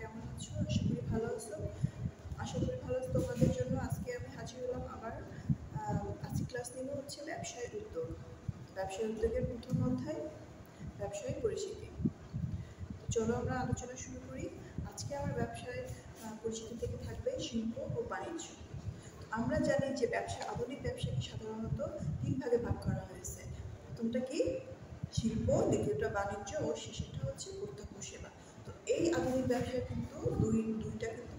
কেমন আছো? আশা করি ভালো আছো। আশা করি ভালো আছো তোমাদের জন্য। আজকে আমি হাজির হলাম আবার আজকে ক্লাস নিব হচ্ছে ব্যবসায় উদ্যোগ। ব্যবসায় উদ্যোগের প্রথম অধ্যায়, ব্যবসায় পরিচিতি। চলো আমরা আলোচনা শুরু করি। আজকে আমার ব্যবসায় পরিচিতি থেকে থাকবে শিল্প ও বাণিজ্য। আমরা জানি যে ব্যবসা, আধুনিক ব্যবসাকে সাধারণত তিন ভাগে ভাগ করা হয়েছে। প্রথমটা কি? শিল্প, দ্বিতীয়টা বাণিজ্য, ও শেষেরটা হচ্ছে প্রত্যক্ষ সেবা। এই আধুনিক ব্যবসায় কিন্তু দুই, দুইটা কিন্তু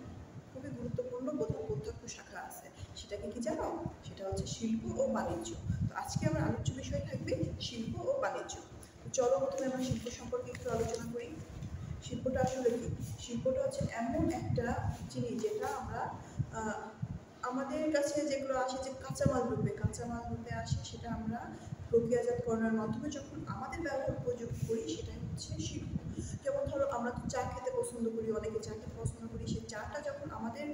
খুবই গুরুত্বপূর্ণ প্রথম প্রত্যক্ষ শাখা আছে। সেটাকে কি জানো? সেটা হচ্ছে শিল্প ও বাণিজ্য। তো আজকে আমার আলোচ্য বিষয় থাকবে শিল্প ও বাণিজ্য। চলো প্রথমে আমরা শিল্প সম্পর্কে একটু আলোচনা করি। শিল্পটা আসলে কি? শিল্পটা হচ্ছে এমন একটা জিনিস যেটা আমরা আমাদের কাছে যেগুলো আসে যে কাঁচামাল রূপে কাঁচামাল রূপে আসে সেটা আমরা প্রক্রিয়াজাতকরণের মাধ্যমে যখন আমাদের ব্যবহার উপযোগী করি সেটাই হচ্ছে শিল্প। যেমন ধরো পছন্দ করি, অনেকে চা খেতে পছন্দ করি, সেই চাটা যখন আমাদের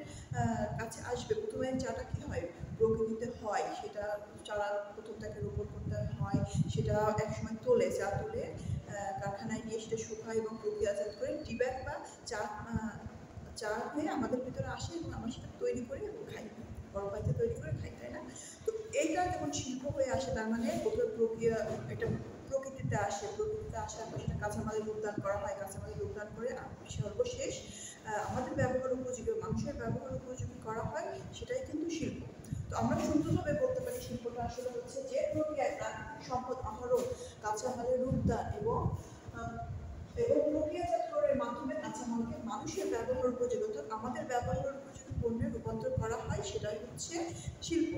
কাছে আসবে, প্রথমে চাটা কি হয়? প্রকৃতিতে হয়, সেটা চারা প্রথম তাকে রোপণ করতে হয়, সেটা একসময় তোলে, চা তুলে কারখানায় নিয়ে সেটা শুকায় এবং প্রক্রিয়াজাত করে টি ব্যাগ বা চা চা হয়ে আমাদের ভিতরে আসে এবং আমরা সেটা তৈরি করে খাই। বড় পাইতে তৈরি করে খাই, তাই না? তো এইটা যখন শিল্প হয়ে আসে, তার মানে প্রক্রিয়া, একটা প্রকৃতিতে আসে প্রকৃতিতে আসে আমরা সেটা কাঁচামালের রূপদান করা হয় কাঁচামালের রূপদান করে সর্বশেষ আমাদের ব্যবহার উপযোগী মানুষের ব্যবহার উপযোগী করা হয় সেটাই কিন্তু শিল্প। তো আমরা সুন্দরভাবে বলতে পারি শিল্পটা আসলে হচ্ছে যে প্রক্রিয়ায় প্রাকৃতিক সম্পদ আহরণ কাঁচামালের রূপদান এবং এবং প্রক্রিয়াজাতকরণের মাধ্যমে কাঁচামালকে মানুষের ব্যবহার উপযোগী, অর্থাৎ আমাদের ব্যবহার উপযোগী পণ্যে রূপান্তর করা হয় সেটাই হচ্ছে শিল্প।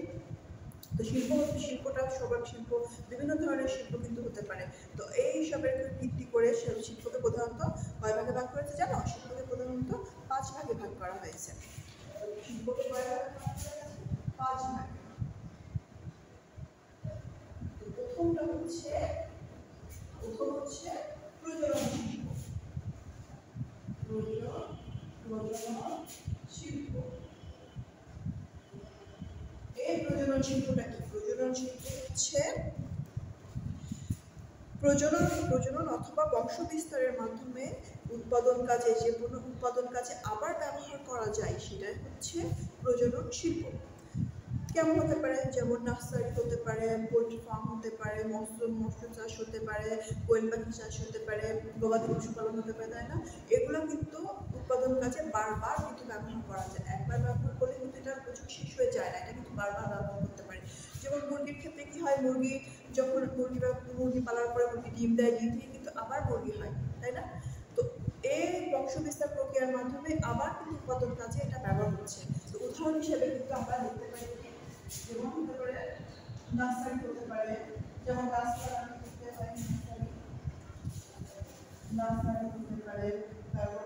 তো শিল্প, শিল্পটা, সবার শিল্প, বিভিন্ন ধরনের শিল্প কিন্তু হতে পারে। তো এই সবের ভিত্তি করে শিল্পকে প্রধানত কয় ভাগে ভাগ করেছে জানো? শিল্পকে প্রধানত পাঁচ ভাগে ভাগ করা হয়েছে তো শিল্পকে কয় ভাগে ভাগ করা হয়েছে? পাঁচ ভাগে তো প্রথমটা হচ্ছে প্রথম হচ্ছে প্রজনন শিল্প প্রজনন প্রজনন শিল্প এই প্রজনন শিল্পটা কি প্রজনন শিল্প হচ্ছে প্রজনন প্রজনন অথবা বংশ বিস্তারের মাধ্যমে উৎপাদন কাজে যে কোনো উৎপাদন কাজে আবার ব্যবহার করা যায়, সেটাই হচ্ছে প্রজনন শিল্প। কেমন হতে পারে? যেমন নার্সারি হতে পারে, পোল্ট্রি ফার্ম হতে পারে, মৎস্য মৎস্য চাষ হতে পারে, কোয়েল পাখি চাষ হতে পারে, গবাদি পশুপালন হতে পারে, তাই না? এগুলো কিন্তু উৎপাদন কাজে বারবার কিন্তু ব্যবহার করা যায়। একবার ব্যবহার করলে কিন্তু এটার উপযোগ শেষ হয়ে যায় না, এটা কিন্তু বারবার ব্যবহার করতে পারে। যেমন মুরগির ক্ষেত্রে কি হয়, মুরগি যখন মুরগি মুরগি পালার পরে মুরগি ডিম দেয়, ডিম থেকে কিন্তু আবার মুরগি হয়, তাই না? তো এই বংশ বিস্তার প্রক্রিয়ার মাধ্যমে আবার কিন্তু উৎপাদন কাজে এটা ব্যবহার হচ্ছে। তো উদাহরণ হিসেবে কিন্তু আমরা দেখতে পাই যেমন হতে পারে নার্সারি হতে পারে, যেমন গাছপালা করতে হয় নার্সারি নার্সারি হতে পারে, তারপর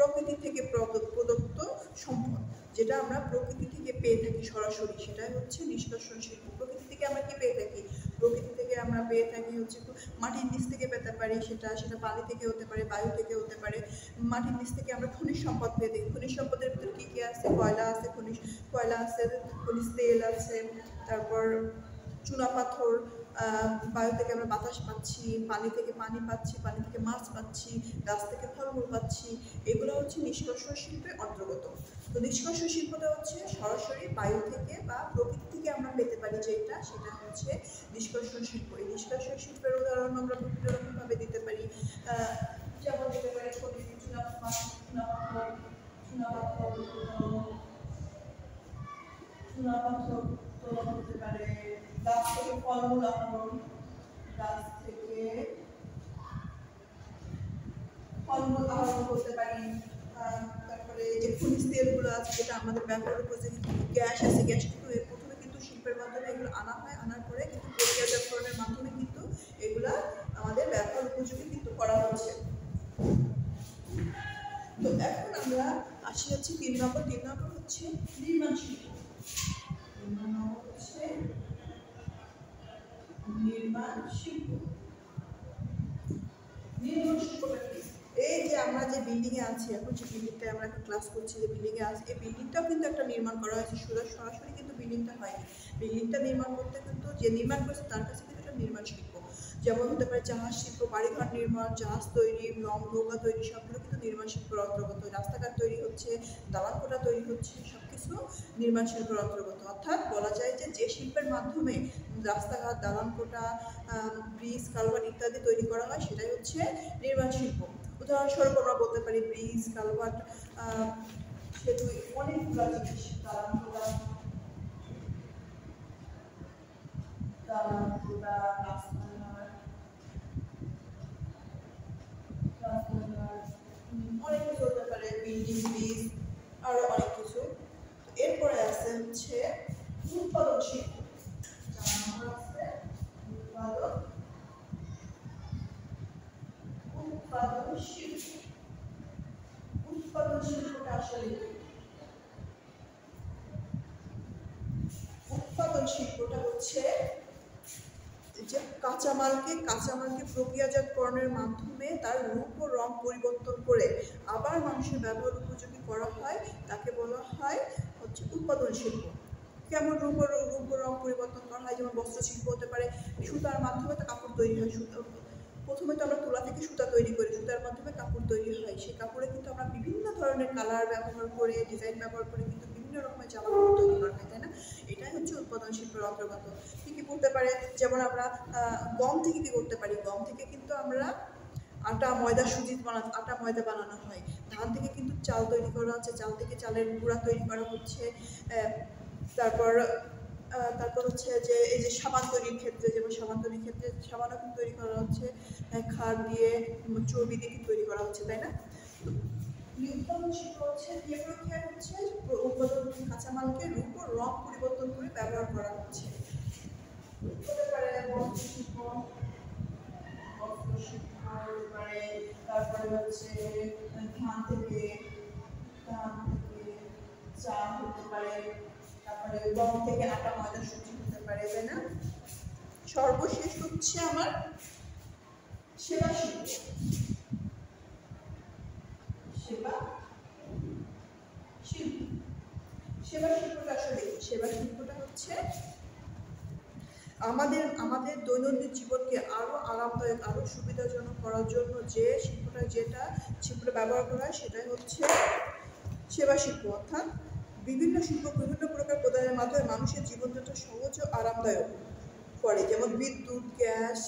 প্রকৃতি থেকে প্রদ- প্রদত্ত সম্পদ যেটা আমরা প্রকৃতি থেকে পেয়ে থাকি সরাসরি সেটাই হচ্ছে নিষ্কাশন শিল্প। প্রকৃতি থেকে আমরা কি পেয়ে থাকি? প্রকৃতি থেকে আমরা পেয়ে থাকি হচ্ছে মাটির নিচ থেকে পেতে পারি সেটা সেটা পানি থেকে হতে পারে বায়ু থেকে হতে পারে। মাটির নিচ থেকে আমরা খনিজ সম্পদ পেয়ে থাকি। খনিজ সম্পদের ভিতরে কী কী আছে? কয়লা আছে খনিজ কয়লা আছে খনিজ তেল আছে তারপর চুনা পাথর আহ, বায়ু থেকে আমরা বাতাস পাচ্ছি, পানি থেকে পানি পাচ্ছি, পানি থেকে মাছ পাচ্ছি, গাছ থেকে ফলমূল পাচ্ছি। এগুলো হচ্ছে নিষ্কর্ষণ শিল্পের অন্তর্গত। তো নিষ্কর্ষণ শিল্পটা হচ্ছে সরাসরি বায়ু থেকে বা প্রকৃতি থেকে আমরা পেতে পারি যেটা, সেটা হচ্ছে নিষ্কর্ষণ শিল্প। এই নিষ্কর্ষণ শিল্পের উদাহরণ আমরা বিভিন্ন রকমভাবে দিতে পারি। যেমন দিতে পারি গাছ থেকে গাছ থেকে ফলমূল আহরণ করতে পারি। তারপরে যে খনিজ তেলগুলো আছে, যেটা আমাদের ব্যবহার উপযোগী গ্যাস আছে, গ্যাস এর প্রথমে কিন্তু শিল্পের মাধ্যমে এগুলো আনা হয়, আনার পরে কিন্তু প্রক্রিয়াজাতকরণের মাধ্যমে কিন্তু এগুলা আমাদের ব্যবহার উপযোগী কিন্তু করা হচ্ছে। তো এখন আমরা আসি হচ্ছে তিন নম্বর তিন নম্বর হচ্ছে নির্মাণ শিল্প। নির্মাণ এই যে আমরা যে আছি, এখন যে আমরা একটা ক্লাস করছি, যে কিন্তু একটা নির্মাণ করা হয়েছে। সরাসরি কিন্তু হয়নি। নির্মাণ করতে কিন্তু যে নির্মাণ করছে, তার কাছে কিন্তু একটা নির্মাণ শিল্প। যেমন হতে পারে জাহাজ, শিল্প, বাড়িঘর নির্মাণ, জাহাজ তৈরি নৌ- নৌকা তৈরি, সবগুলো কিন্তু নির্মাণ শিল্পের অন্তর্গত। রাস্তাঘাট তৈরি হচ্ছে দালান কোঠা তৈরি হচ্ছে সব কিছু নির্মাণ শিল্পের অন্তর্গত। অর্থাৎ বলা যায় যে যে শিল্পের মাধ্যমে রাস্তাঘাট দালান কোঠা ব্রিজ, কালভার্ট ইত্যাদি তৈরি করা হয়, সেটাই হচ্ছে নির্মাণ শিল্প। উদাহরণস্বরূপ আমরা বলতে পারি ব্রিজ, কালভার্ট সেতু অনেকগুলো জিনিস দালান কোঠা দালান কোঠা রাস্তাঘাট রাস্তাঘাট উম, অনেক কিছু হতে পারে বিল্ডিং ব্রিজ আরও অনেক কিছু তো এরপরে আছে হচ্ছে উৎপাদন শিল্প চার নম্বর আছে উৎপাদন উৎপাদন শিল্প উৎপাদন শিল্পটা আসলে কি? উৎপাদন শিল্পটা হচ্ছে যে কাঁচামালকে কাঁচামালকে প্রক্রিয়াজাতকরণের মাধ্যমে তার রূপ ও রং পরিবর্তন করে আবার মানুষের ব্যবহার উপযোগী করা হয়, তাকে বলা হয় হচ্ছে উৎপাদন শিল্প। কেমন রূপ রূপ রং পরিবর্তন করা হয়? যেমন বস্ত্র শিল্প হতে পারে, সুতার মাধ্যমে তো কাপড় তৈরি হয়, সুতা প্রথমে তো আমরা তুলা থেকে সুতা তৈরি করি, সুতার মাধ্যমে কাপড় তৈরি হয়। সেই কাপড়ে কিন্তু আমরা বিভিন্ন ধরনের কালার ব্যবহার করে, ডিজাইন ব্যবহার করে কিন্তু বিভিন্ন রকমের জামা কাপড় তৈরি করা হয়, তাই না? এটাই হচ্ছে উৎপাদন শিল্পের অন্তর্গত। কি কি করতে পারে? যেমন আমরা গম থেকে কি করতে পারি? গম থেকে কিন্তু আমরা আটা, ময়দা সুজি বানা, আটা, ময়দা বানানো হয়। ধান থেকে কিন্তু চাল তৈরি করা হচ্ছে। চাল থেকে চালের গুঁড়া তৈরি করা হচ্ছে। তারপর তারপর হচ্ছে যে, এই যে সাবান তৈরির ক্ষেত্রে, যেমন সাবান তৈরির ক্ষেত্রে সাবানও কিন্তু তৈরি করা হচ্ছে। খার দিয়ে, চর্বি দিয়ে তৈরি করা হচ্ছে, তাই না? উৎপাদন শিল্প হচ্ছে যে প্রক্রিয়া হচ্ছে উৎপাদন কাঁচামালকে রূপ ও রং পরিবর্তন করে ব্যবহার করা হচ্ছে। হতে পারে বস্ত্র শিল্প বস্ত্র শিল্প হতে পারে তারপরে হচ্ছে ধান থেকে ধান থেকে চা হতে পারে, তারপরে গম থেকে আটা, ময়দা সুজি হতে পারে, তাই না? সর্বশেষ হচ্ছে আমার সেবা শিল্প। সেবা শিল্প। সেবা শিল্পটা আসলে সেবা শিল্পটা হচ্ছে আমাদের আমাদের দৈনন্দিন জীবনকে আরও আরামদায়ক, আরও সুবিধাজনক করার জন্য যে শিল্পটা, যেটা শিল্পটা ব্যবহার করা হয়, সেটাই হচ্ছে সেবা শিল্প। অর্থাৎ বিভিন্ন শিল্প বিভিন্ন প্রকার প্রদানের মাধ্যমে মানুষের জীবনযাত্রা সহজ ও আরামদায়ক করে। যেমন বিদ্যুৎ, গ্যাস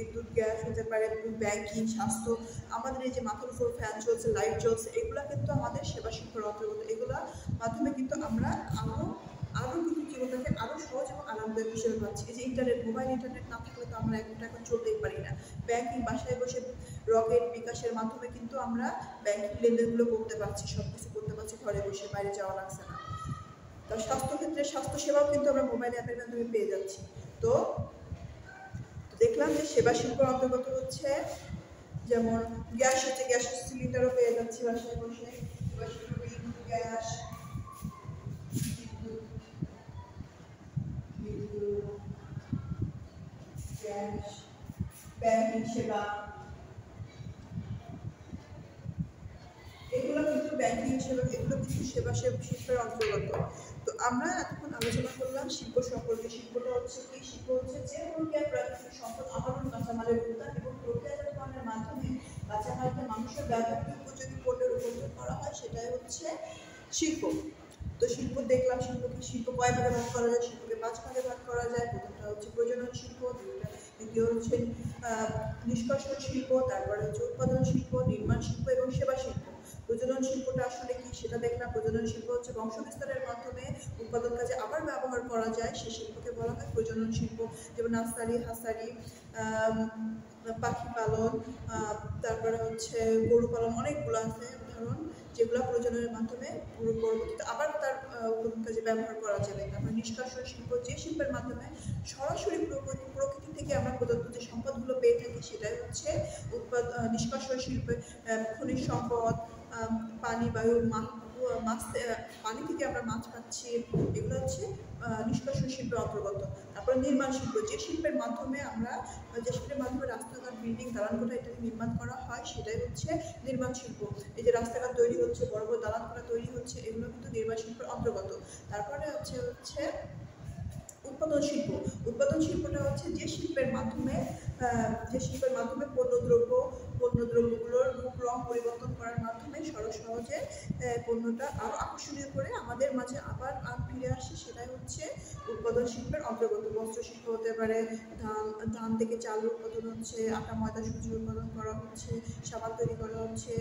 বিদ্যুৎ, গ্যাস হতে পারে ব্যাংকিং স্বাস্থ্য, আমাদের এই যে মাথার উপর ফ্যান চলছে লাইট চলছে, এগুলা কিন্তু আমাদের সেবা শিল্পের অন্তর্গত। এগুলা মাধ্যমে কিন্তু আমরা আরও আরও কিন্তু জীবনটাকে আরও সহজ এবং আরামদায়ক হিসেবে পাচ্ছি। এই যে ইন্টারনেট মোবাইল ইন্টারনেট না থাকলে তো আমরা এখন এখন চলতেই পারি না। ব্যাংকিং বাসায় বসে রকেট বিকাশের মাধ্যমে কিন্তু আমরা ব্যাংকিং লেনদেনগুলো করতে পারছি সব কিছু করতে পারছি, ঘরে বসে বাইরে যাওয়া লাগছে না। তো স্বাস্থ্য ক্ষেত্রে স্বাস্থ্য কিন্তু আমরা মোবাইল অ্যাপের মাধ্যমে পেয়ে যাচ্ছি। তো দেখলাম যে সেবা শিল্পের অন্তর্গত হচ্ছে, যেমন গ্যাস হচ্ছে, গ্যাস সিলিন্ডারও পেয়ে যাচ্ছি বাসায় বসে। গ্যাস গ্যাস, ব্যাংকিং সেবা। এগুলো কিন্তু ব্যাংকিং সেবা, এগুলো কিন্তু সেবা শিল্পের অন্তর্গত। আমরা এতক্ষণ আলোচনা করলাম শিল্প সম্পর্কে। শিল্পটা হচ্ছে কি? শিল্প হচ্ছে যে প্রক্রিয়া প্রাকৃতিক সম্পদ আহরণ, কাঁচামালের উৎপাদন এবং প্রক্রিয়াজাতকরণের মাধ্যমে কাঁচামালকে মানুষের ব্যবহার উপযোগী পণ্যে রূপান্তর করা হয়, সেটাই হচ্ছে শিল্প। তো শিল্প দেখলাম, শিল্পকে শিল্প কয় ভাগে ভাগ করা যায়? শিল্পকে পাঁচ ভাগে ভাগ করা যায়। প্রথমটা হচ্ছে প্রজনন শিল্প দ্বিতীয় হচ্ছে নিষ্কাশন শিল্প, তারপরে হচ্ছে উৎপাদন শিল্প, নির্মাণ শিল্প এবং সেবা শিল্প। প্রজনন শিল্পটা আসলে কি সেটা দেখলাম প্রজনন শিল্প হচ্ছে বংশ বিস্তারের মাধ্যমে উৎপাদন কাজে আবার ব্যবহার করা যায় সেই শিল্পকে বলা হয় প্রজনন শিল্প। যেমন নার্সারি, হাসারি পাখি পালন তারপরে হচ্ছে গরু পালন অনেকগুলো আছে, উদাহরণ, যেগুলো প্রজননের মাধ্যমে পুরো পরবর্তীতে আবার তার কাজে ব্যবহার করা যাবে। তারপরে নিষ্কাশন শিল্প, যে শিল্পের মাধ্যমে সরাসরি প্রকৃতি থেকে আমরা প্রদত্ত যে সম্পদগুলো পেয়ে থাকি, সেটাই হচ্ছে উৎপাদ নিষ্কাশন শিল্পে খনিজ সম্পদ পানি, বায়ু মাছ পানি থেকে আমরা মাছ পাচ্ছি, এগুলো হচ্ছে নিষ্কাশন শিল্পের অন্তর্গত। তারপরে নির্মাণ শিল্প, যে শিল্পের মাধ্যমে আমরা, যে শিল্পের মাধ্যমে রাস্তাঘাট, বিল্ডিং দালানকোঠা ইত্যাদি নির্মাণ করা হয়, সেটাই হচ্ছে নির্মাণ শিল্প। এই যে রাস্তাঘাট তৈরি হচ্ছে, বড় বড় দালানকোঠা তৈরি হচ্ছে, এগুলো কিন্তু নির্মাণ শিল্পের অন্তর্গত। তারপরে হচ্ছে হচ্ছে উৎপাদন শিল্প। উৎপাদন শিল্পটা হচ্ছে যে শিল্পের মাধ্যমে যে শিল্পের মাধ্যমে পণ্যদ্রব্য পণ্যদ্রব্যগুলোর রূপ, রং পরিবর্তন করার মাধ্যমে সরস সহজে পণ্যটা আরও আকর্ষণীয় করে আমাদের মাঝে আবার ফিরে আসে, সেটাই হচ্ছে উৎপাদন শিল্পের অন্তর্গত বস্ত্র শিল্প হতে পারে, ধান ধান থেকে চাল উৎপাদন হচ্ছে, আটা, ময়দা, সুজি উৎপাদন করা হচ্ছে, সাবান তৈরি করা হচ্ছে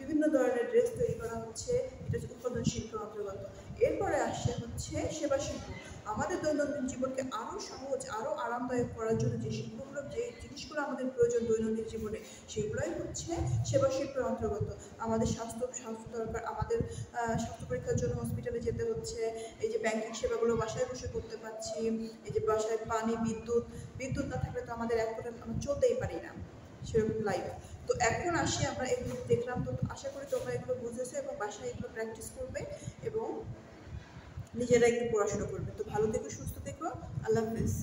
বিভিন্ন ধরনের ড্রেস তৈরি করা হচ্ছে, এটা হচ্ছে উৎপাদন শিল্পের অন্তর্গত এরপরে আসছে হচ্ছে সেবা শিল্প। আমাদের দৈনন্দিন জীবনকে আরও সহজ আরও আরামদায়ক করার জন্য যে শিল্পগুলো, যে জিনিসগুলো আমাদের প্রয়োজন দৈনন্দিন জীবনে সেগুলোই হচ্ছে সেবা শিল্পের অন্তর্গত। আমাদের স্বাস্থ্য স্বাস্থ্য দরকার, আমাদের স্বাস্থ্য পরীক্ষার জন্য হসপিটালে যেতে হচ্ছে, এই যে ব্যাংকিং সেবাগুলো বাসায় বসে করতে পারছি, এই যে বাসায় পানি, বিদ্যুৎ বিদ্যুৎ না থাকলে তো আমাদের এক ফোঁটা আমরা চলতেই পারি না, সেরকম লাইফ তো এখন আসি আমরা এগুলো দেখলাম, তো আশা করি তোমরা এগুলো বুঝেছ এবং বাসায় এগুলো প্র্যাকটিস করবে এবং নিজেরা একটু পড়াশোনা করবে। তো ভালো থেকো সুস্থ থেকো। আল্লাহ হাফিজ।